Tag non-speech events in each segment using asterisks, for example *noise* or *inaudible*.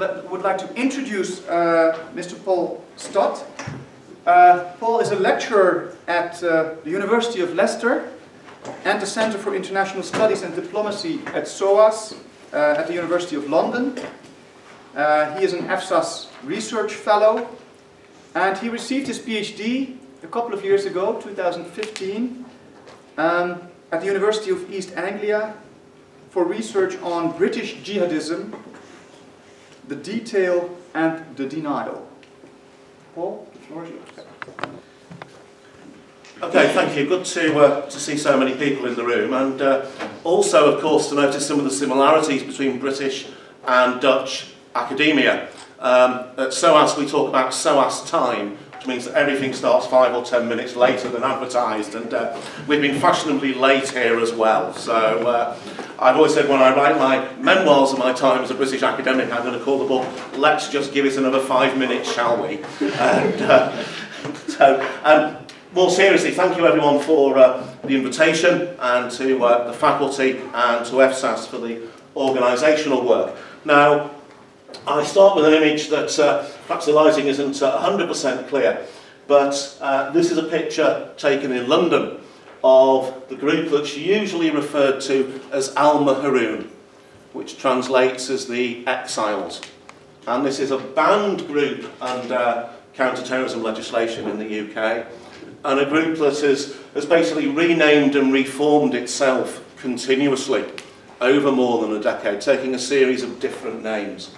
would like to introduce uh, Mr. Paul Stott. Uh, Paul is a lecturer at uh, the University of Leicester and the Centre for International Studies and Diplomacy at SOAS uh, at the University of London. Uh, he is an EFSAS research fellow and he received his PhD a couple of years ago, 2015, um, at the University of East Anglia for research on British jihadism the detail and the denial. Paul, the floor is yours. Okay, thank you. Good to, uh, to see so many people in the room and uh, also, of course, to notice some of the similarities between British and Dutch academia. Um, at SOAS we talk about SOAS time, means that everything starts five or ten minutes later than advertised and uh, we've been fashionably late here as well. So uh, I've always said when I write my memoirs of my time as a British academic, I'm going to call the book Let's Just Give It Another Five Minutes, Shall We? And, uh, *laughs* so, um, more seriously, thank you everyone for uh, the invitation and to uh, the faculty and to EFSAS for the organisational work. Now, I start with an image that uh, perhaps the lighting isn't uh, 100% clear, but uh, this is a picture taken in London of the group that's usually referred to as Al Maharoon, which translates as the Exiles. And this is a banned group under counter-terrorism legislation in the UK, and a group that has, has basically renamed and reformed itself continuously over more than a decade, taking a series of different names.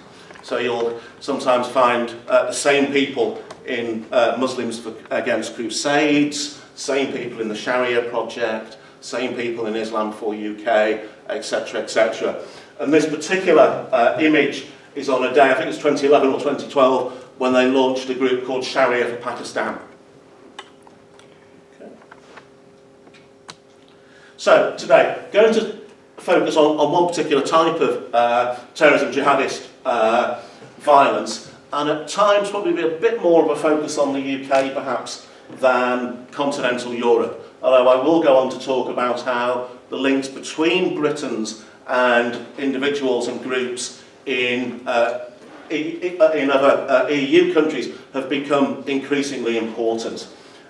So you'll sometimes find uh, the same people in uh, Muslims for, Against Crusades, same people in the Sharia project, same people in Islam for UK, etc., etc. And this particular uh, image is on a day, I think it's 2011 or 2012, when they launched a group called Sharia for Pakistan. Okay. So today, going to focus on, on one particular type of uh, terrorism, jihadist uh, violence, and at times probably be a bit more of a focus on the UK perhaps than continental Europe. Although I will go on to talk about how the links between Britons and individuals and groups in uh, e, e, uh in other uh, EU countries have become increasingly important.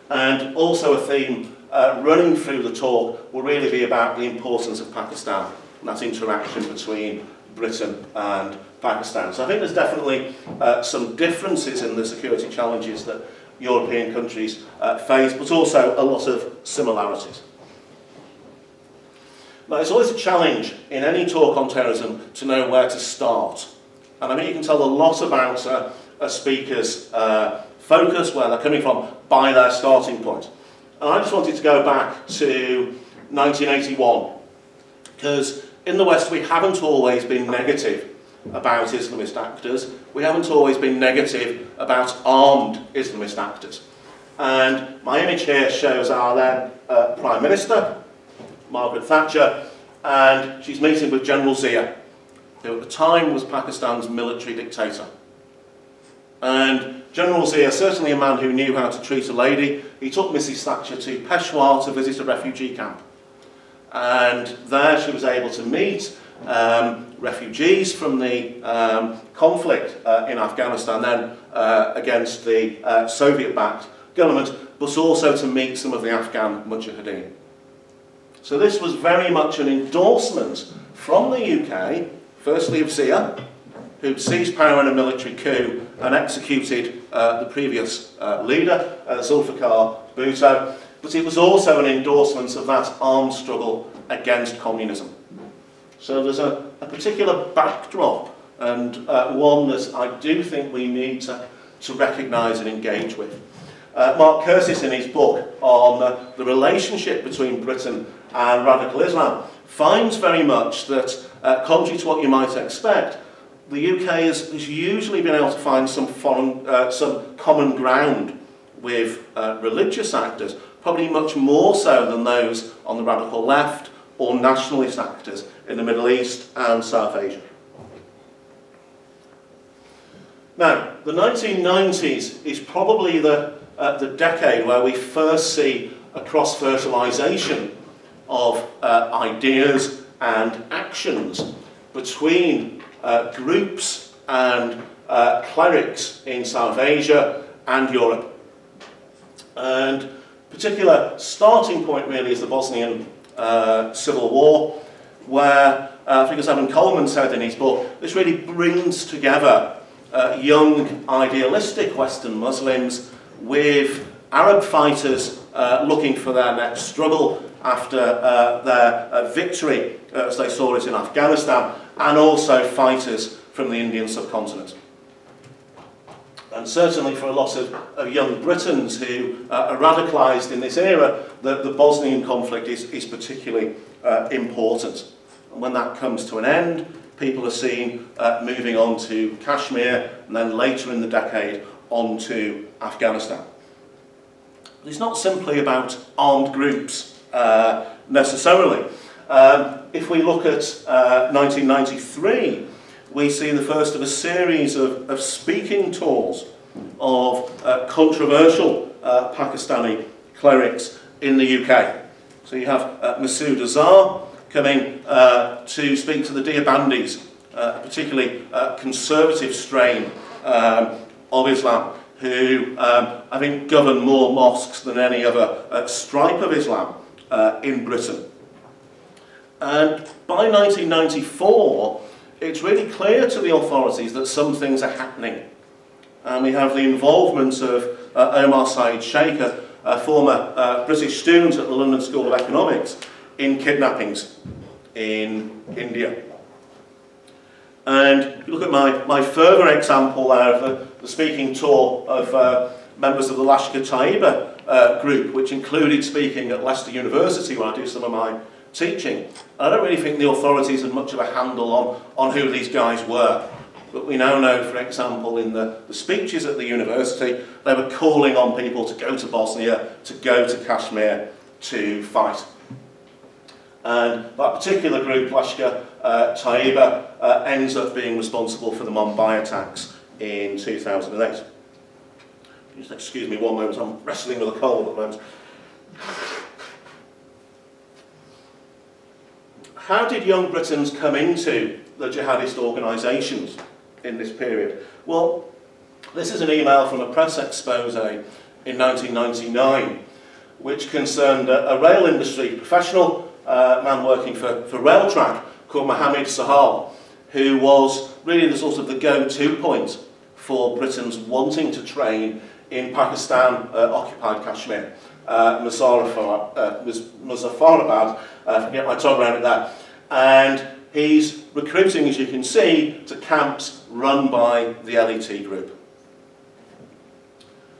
And also a theme uh, running through the talk will really be about the importance of Pakistan and that interaction between Britain and Pakistan. So I think there's definitely uh, some differences in the security challenges that European countries uh, face, but also a lot of similarities. Now, it's always a challenge in any talk on terrorism to know where to start. And I think you can tell a lot about uh, a speaker's uh, focus, where they're coming from, by their starting point. And I just wanted to go back to 1981, because in the West we haven't always been negative about Islamist actors. We haven't always been negative about armed Islamist actors. And my image here shows our then uh, Prime Minister, Margaret Thatcher, and she's meeting with General Zia, who at the time was Pakistan's military dictator. And General Zia, certainly a man who knew how to treat a lady, he took Mrs Thatcher to Peshawar to visit a refugee camp. And there she was able to meet um, refugees from the um, conflict uh, in Afghanistan then uh, against the uh, Soviet-backed government, but also to meet some of the Afghan mujahideen. So this was very much an endorsement from the UK, firstly of Zia, who seized power in a military coup and executed uh, the previous uh, leader, uh, Zulfikar Bhutto, but it was also an endorsement of that armed struggle against communism. So there's a, a particular backdrop and uh, one that I do think we need to, to recognise and engage with. Uh, Mark Curtis in his book on uh, the relationship between Britain and radical Islam finds very much that, uh, contrary to what you might expect, the UK has, has usually been able to find some, foreign, uh, some common ground with uh, religious actors, probably much more so than those on the radical left or nationalist actors in the Middle East and South Asia. Now, the 1990s is probably the, uh, the decade where we first see a cross-fertilisation of uh, ideas and actions between uh, groups and uh, clerics in South Asia and Europe. And particular starting point really is the Bosnian uh, Civil War, where uh, I think as Evan Kohlmann said in his book, this really brings together uh, young idealistic Western Muslims with Arab fighters uh, looking for their next struggle after uh, their uh, victory, uh, as they saw it in Afghanistan, and also fighters from the Indian subcontinent. And certainly for a lot of, of young Britons who uh, are radicalised in this era, the, the Bosnian conflict is, is particularly uh, important. And when that comes to an end, people are seen uh, moving on to Kashmir and then later in the decade on to Afghanistan. But it's not simply about armed groups uh, necessarily. Um, if we look at uh, 1993, we see the first of a series of, of speaking tours of uh, controversial uh, Pakistani clerics in the UK. So you have uh, Masood Azhar coming to speak to the Deobandis, uh, a particularly conservative strain um, of Islam, who um, I think govern more mosques than any other stripe of Islam uh, in Britain. And by 1994, it's really clear to the authorities that some things are happening. And we have the involvement of uh, Omar Saeed Sheikh, a, a former uh, British student at the London School of Economics, in kidnappings in India. And look at my, my further example there of the, the speaking tour of uh, members of the Lashkar Taiba uh, group, which included speaking at Leicester University, where I do some of my teaching. I don't really think the authorities had much of a handle on, on who these guys were. But we now know, for example, in the, the speeches at the university, they were calling on people to go to Bosnia, to go to Kashmir, to fight. And that particular group, Lashkar uh, Taiba, uh, ends up being responsible for the Mumbai attacks in 2008. Just excuse me one moment, I'm wrestling with a cold at the moment. How did young Britons come into the jihadist organisations in this period? Well, this is an email from a press expose in 1999 which concerned a, a rail industry professional, uh, man working for, for Railtrack, called Mohammed Sahal, who was really the sort of the go-to point for Britons wanting to train in Pakistan uh, occupied Kashmir. Uh, uh, Muzaffarabad uh, get my tongue around it there. And he's recruiting, as you can see, to camps run by the LET group.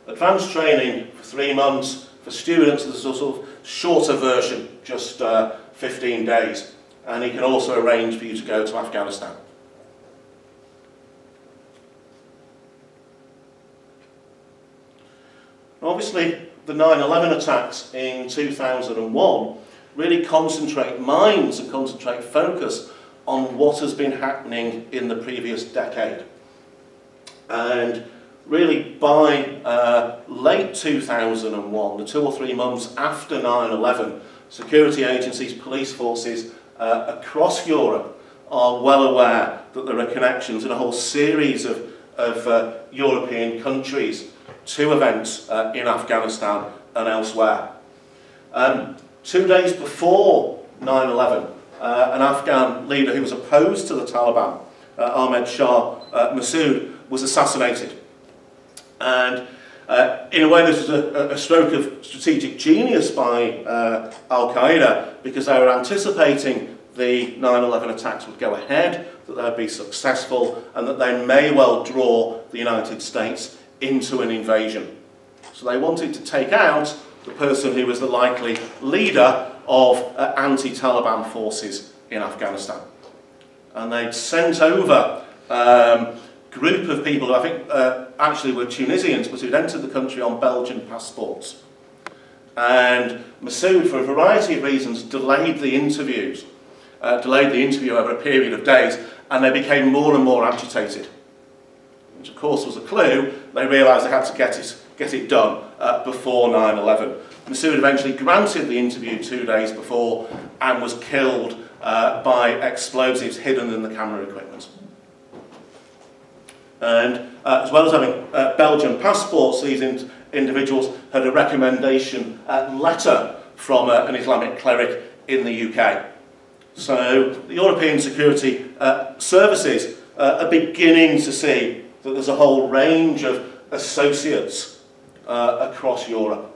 Advanced training for three months for students, there's a sort of shorter version, just uh, 15 days. And he can also arrange for you to go to Afghanistan. Obviously, the 9-11 attacks in 2001 really concentrate minds and concentrate focus on what has been happening in the previous decade. And really by uh, late 2001, the two or three months after 9-11, security agencies, police forces uh, across Europe are well aware that there are connections in a whole series of, of uh, European countries to events uh, in Afghanistan and elsewhere. Um, two days before 9-11, uh, an Afghan leader who was opposed to the Taliban, uh, Ahmed Shah uh, Massoud, was assassinated. And uh, in a way, this was a, a stroke of strategic genius by uh, Al-Qaeda because they were anticipating the 9-11 attacks would go ahead, that they'd be successful, and that they may well draw the United States into an invasion. So they wanted to take out the person who was the likely leader of uh, anti-Taliban forces in Afghanistan. And they'd sent over um, group of people who I think uh, actually were Tunisians, but who'd entered the country on Belgian passports. And Masood, for a variety of reasons, delayed the interviews, uh, delayed the interview over a period of days, and they became more and more agitated. Which of course was a clue, they realised they had to get it, get it done uh, before 9-11. Masood eventually granted the interview two days before and was killed uh, by explosives hidden in the camera equipment. And uh, as well as having uh, Belgian passports, these in individuals had a recommendation uh, letter from uh, an Islamic cleric in the UK. So the European security services are beginning to see that there's a whole range of associates uh, across Europe.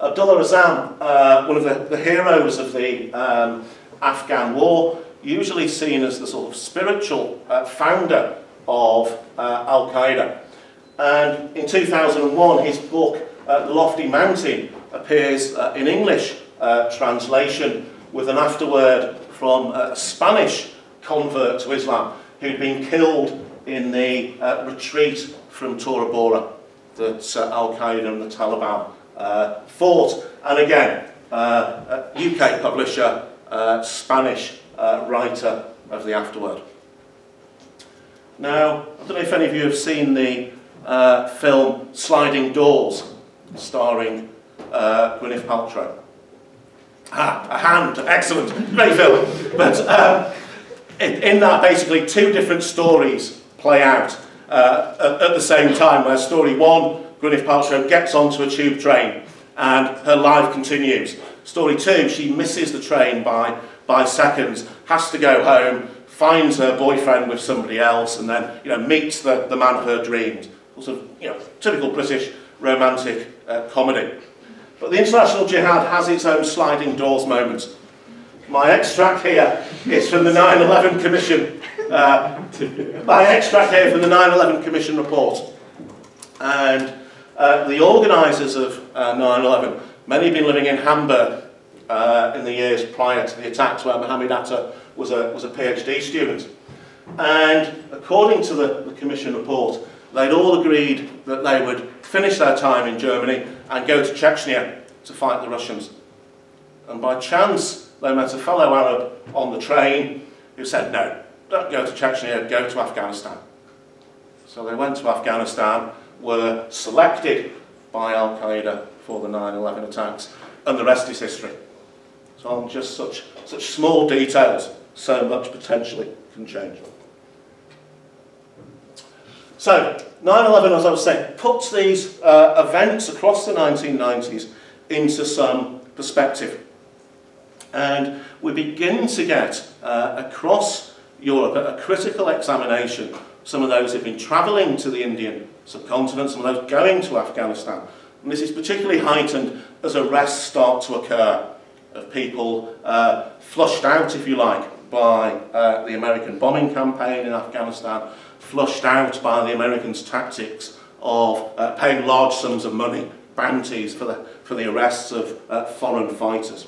Abdullah Azzam, uh, one of the, the heroes of the um, Afghan war, usually seen as the sort of spiritual uh, founder of uh, Al-Qaeda. And in 2001, his book, uh, The Lofty Mountain, appears uh, in English uh, translation with an afterword from a Spanish convert to Islam who'd been killed in the uh, retreat from Tora Bora that uh, Al-Qaeda and the Taliban uh, fought. And again, uh, UK publisher, uh, Spanish uh, writer of the afterword. Now, I don't know if any of you have seen the uh, film Sliding Doors, starring uh, Gwyneth Paltrow. Ah, a hand, excellent, great film. But um, in, in that, basically, two different stories play out uh, at, at the same time, where story one, Gwyneth Paltrow gets onto a tube train and her life continues. Story two, she misses the train by, by seconds, has to go home, finds her boyfriend with somebody else, and then you know, meets the, the man of her dreams. Sort of, you know, typical British romantic uh, comedy. But the international jihad has its own sliding doors moment. My extract here is from the 9-11 Commission. Uh, my extract here from the 9-11 Commission report. And uh, the organisers of uh, 9-11, many have been living in Hamburg uh, in the years prior to the attacks where Mohammed Atta was a, was a PhD student. And according to the, the Commission report, they'd all agreed that they would finish their time in Germany and go to Chechnya to fight the Russians. And by chance, they met a fellow Arab on the train who said, no, don't go to Chechnya, go to Afghanistan. So they went to Afghanistan, were selected by Al-Qaeda for the 9-11 attacks, and the rest is history. So on just such, such small details, so much potentially can change. So, 9-11, as I was saying, puts these uh, events across the 1990s into some perspective. And we begin to get uh, across Europe a critical examination. Some of those have been travelling to the Indian subcontinent, some of those going to Afghanistan. And this is particularly heightened as arrests start to occur of people uh, flushed out, if you like, by uh, the American bombing campaign in Afghanistan, flushed out by the Americans' tactics of uh, paying large sums of money, bounties for the, for the arrests of uh, foreign fighters.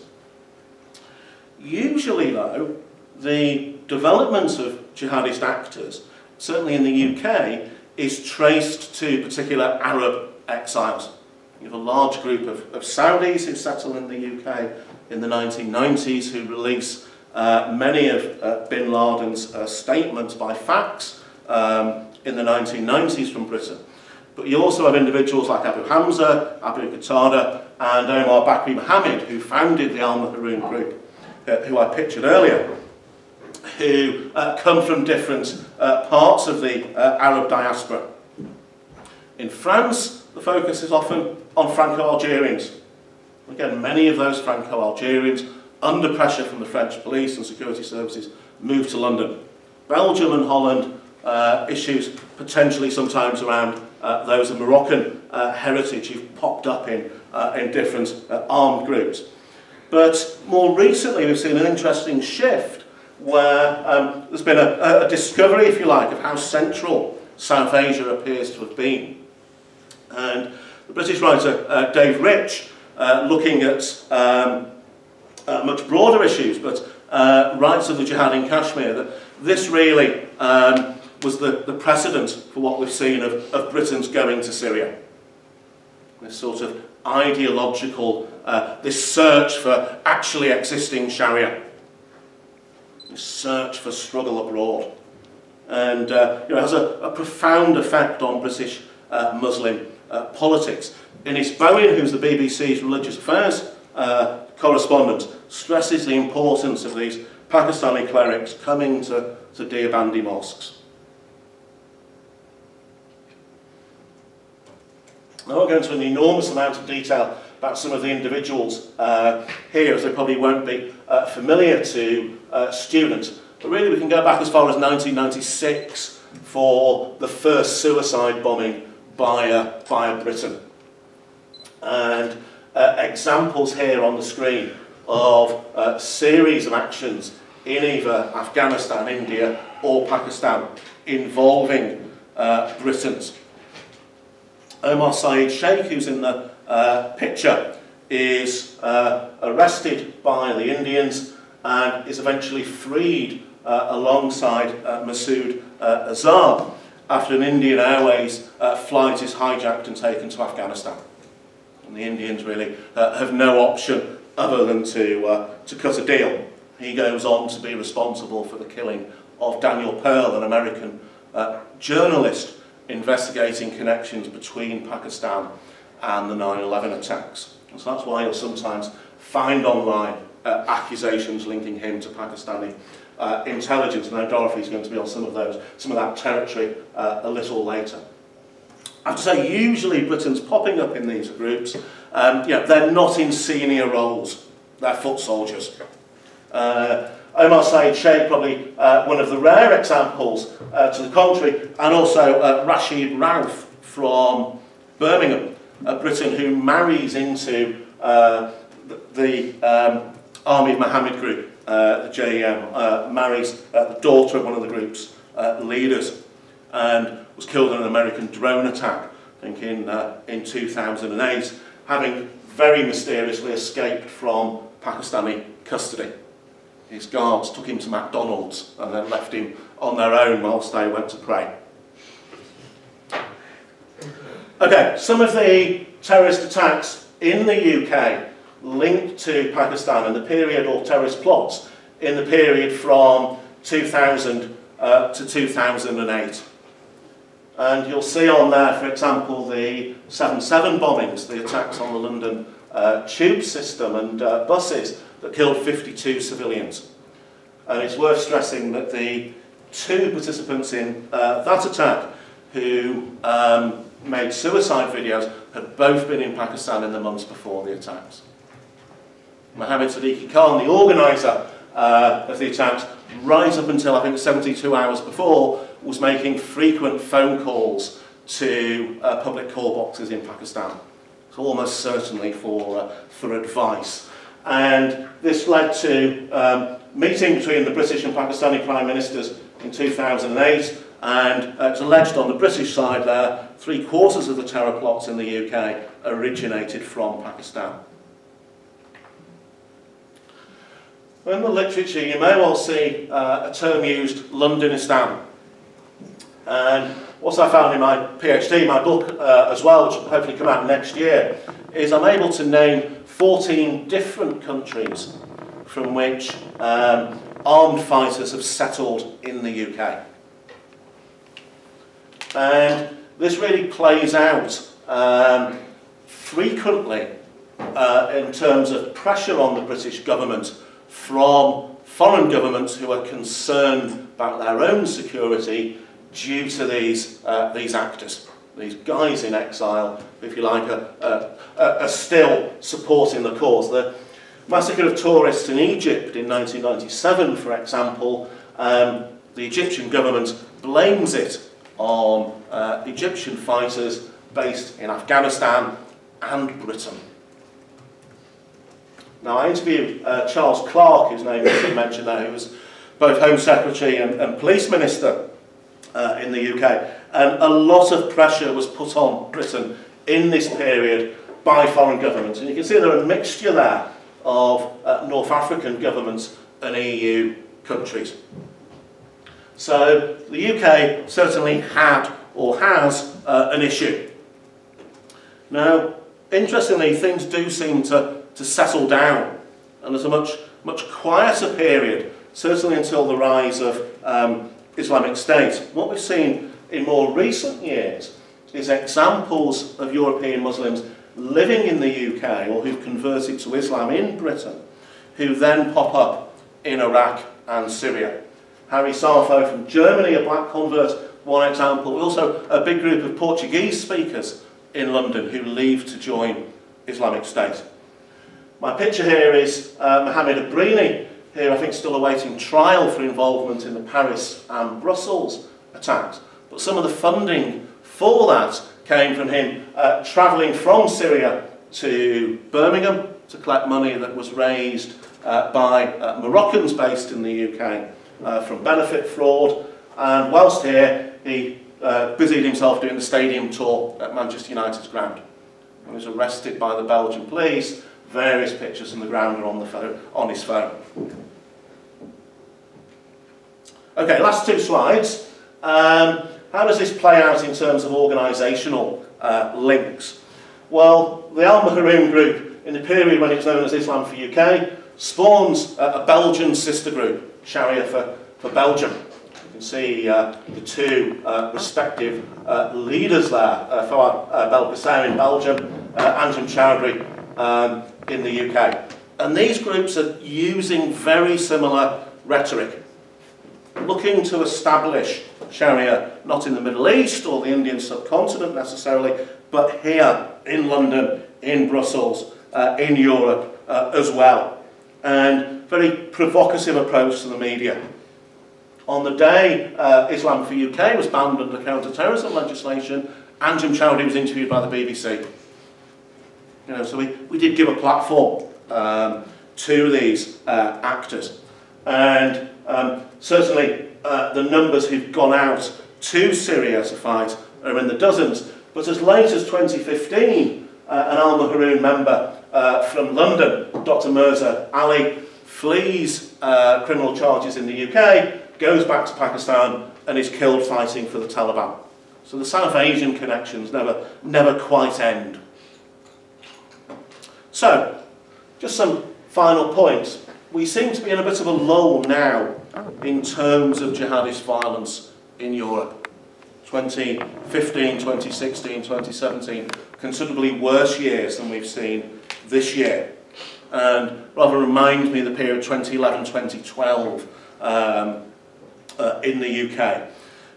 Usually, though, the development of jihadist actors, certainly in the UK, is traced to particular Arab exiles. You have a large group of, of Saudis who settle in the UK in the 1990s who release uh, many of uh, bin Laden's uh, statements by fax um, in the 1990s from Britain. But you also have individuals like Abu Hamza, Abu Qatada, and Omar Bakri Mohammed, who founded the Al-Muhajiroun group, uh, who I pictured earlier, who uh, come from different uh, parts of the uh, Arab diaspora. In France, the focus is often on Franco-Algerians. Again, many of those Franco-Algerians, under pressure from the French police and security services, moved to London. Belgium and Holland uh, issues potentially sometimes around uh, those of Moroccan uh, heritage who've popped up in, uh, in different uh, armed groups. But more recently we've seen an interesting shift where um, there's been a, a discovery, if you like, of how central South Asia appears to have been. And the British writer uh, Dave Rich, uh, looking at um, uh, much broader issues, but uh, writes of the jihad in Kashmir, that this really um, was the, the precedent for what we've seen of, of Britons going to Syria. This sort of ideological, uh, this search for actually existing Sharia, search for struggle abroad. And uh, you know, it has a, a, profound effect on British uh, Muslim uh, politics. Innes Bowen, who's the BBC's religious affairs uh, correspondent, stresses the importance of these Pakistani clerics coming to, to Deobandi mosques. I won't go into an enormous amount of detail about some of the individuals uh, here, as they probably won't be uh, familiar to uh, students. But really, we can go back as far as 1996 for the first suicide bombing by, uh, by Britain. And uh, examples here on the screen of a series of actions in either Afghanistan, India or Pakistan involving uh, Britons. Omar Saeed Sheikh, who's in the uh, picture, is uh, arrested by the Indians and is eventually freed uh, alongside uh, Masood uh, after an Indian Airways uh, flight is hijacked and taken to Afghanistan. And the Indians really uh, have no option other than to, uh, to cut a deal. He goes on to be responsible for the killing of Daniel Pearl, an American uh, journalist investigating connections between Pakistan and the 9-11 attacks. And so that's why you'll sometimes find online uh, accusations linking him to Pakistani uh, intelligence. Now Dorothy's going to be on some of those, some of that territory uh, a little later. I have to say, usually Britons popping up in these groups. Um, know, they're not in senior roles. They're foot soldiers. Uh, Omar Saeed Sheikh, probably uh, one of the rare examples uh, to the contrary, and also uh, Rashid Rauf from Birmingham, uh, Britain who marries into uh, the, the um, Army of Mohammed group, uh, the JM, uh, marries uh, the daughter of one of the group's uh, leaders and was killed in an American drone attack, I think in, uh, in 2008, having very mysteriously escaped from Pakistani custody. His guards took him to McDonald's and then left him on their own whilst they went to pray. Okay, some of the terrorist attacks in the UK linked to Pakistan and the period or terrorist plots in the period from 2000 uh, to 2008. And you'll see on there, for example, the 7-7 bombings, the attacks on the London uh, tube system and uh, buses that killed 52 civilians. And it's worth stressing that the two participants in uh, that attack who um, made suicide videos had both been in Pakistan in the months before the attacks. Mohammed Sidique Khan, the organiser uh, of the attacks, right up until I think 72 hours before, was making frequent phone calls to uh, public call boxes in Pakistan. So almost certainly for, uh, for advice. And this led to um, meeting between the British and Pakistani Prime Ministers in 2008 and uh, it's alleged on the British side there, three quarters of the terror plots in the UK originated from Pakistan. In the literature, you may well see uh, a term used, Londonistan. And what I found in my PhD, my book uh, as well, which will hopefully come out next year, is I'm able to name 14 different countries from which um, armed fighters have settled in the UK. And this really plays out um, frequently uh, in terms of pressure on the British government from foreign governments who are concerned about their own security due to these, uh, these actors, these guys in exile, if you like, are, are, still supporting the cause. The massacre of tourists in Egypt in 1997, for example, um, the Egyptian government blames it on uh, Egyptian fighters based in Afghanistan and Britain. Now, I interviewed uh, Charles Clarke, whose name been mentioned there, who was both Home Secretary and, and Police Minister uh, in the UK. And a lot of pressure was put on Britain in this period by foreign governments. And you can see there a mixture there of uh, North African governments and EU countries. So the UK certainly had or has uh, an issue. Now, interestingly, things do seem to, to settle down, and there's a much, much quieter period, certainly until the rise of um, Islamic State. What we've seen in more recent years is examples of European Muslims living in the UK or who've converted to Islam in Britain, who then pop up in Iraq and Syria. Harry Sarfo from Germany, a black convert, one example. Also a big group of Portuguese speakers in London who leave to join Islamic State. My picture here is uh, Mohammed Abrini, here I think still awaiting trial for involvement in the Paris and Brussels attacks. But some of the funding for that came from him uh, travelling from Syria to Birmingham to collect money that was raised uh, by uh, Moroccans based in the UK uh, from benefit fraud. And whilst here, he uh, busied himself doing the stadium tour at Manchester United's ground. He was arrested by the Belgian police various pictures from the ground are on, the phone, on his phone. Okay, last two slides. Um, how does this play out in terms of organisational uh, links? Well, the Al-Muhajiroun group, in the period when it was known as Islam for UK, spawns a, a Belgian sister group, Sharia for, for Belgium. You can see uh, the two uh, respective uh, leaders there, uh, Fouad uh, Belkacem in Belgium, uh, Anjem Choudary um, in the UK. And these groups are using very similar rhetoric, looking to establish Sharia not in the Middle East or the Indian subcontinent necessarily, but here in London, in Brussels, uh, in Europe uh, as well. And very provocative approach to the media. On the day uh, Islam for UK was banned under counter-terrorism legislation, Anjem Choudary was interviewed by the BBC. You know, so we, we did give a platform um, to these uh, actors. And um, certainly uh, the numbers who've gone out to Syria to fight are in the dozens. But as late as 2015, uh, an Al-Muhajiroun member uh, from London, Dr. Mirza Ali, flees uh, criminal charges in the UK, goes back to Pakistan and is killed fighting for the Taliban. So the South Asian connections never, never quite end. So, just some final points. We seem to be in a bit of a lull now in terms of jihadist violence in Europe. 2015, 2016, 2017, considerably worse years than we've seen this year. And rather reminds me of the period 2011-2012 um, uh, in the UK.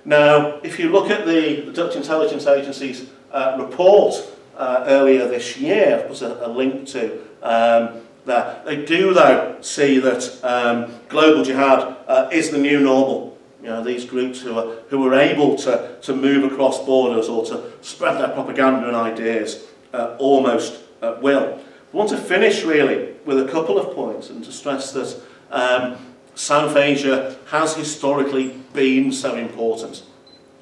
Now, if you look at the, the Dutch Intelligence Agency's uh, report uh, earlier this year, was a, a link to um, that. They do, though, see that um, global jihad uh, is the new normal. You know, these groups who are, who are able to, to move across borders or to spread their propaganda and ideas uh, almost at will. I want to finish really with a couple of points and to stress that um, South Asia has historically been so important.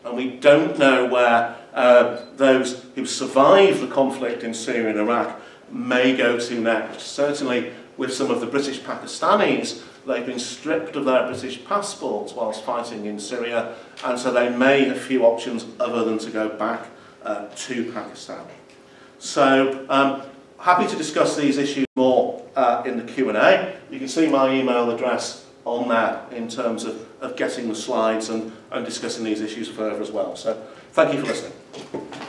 And we don't know where uh, those who survived the conflict in Syria and Iraq may go to next. Certainly with some of the British Pakistanis, they've been stripped of their British passports whilst fighting in Syria, and so they may have few options other than to go back uh, to Pakistan. So, um, happy to discuss these issues more uh, in the Q&A. You can see my email address on that in terms of, of getting the slides and, and discussing these issues further as well. So thank you for listening.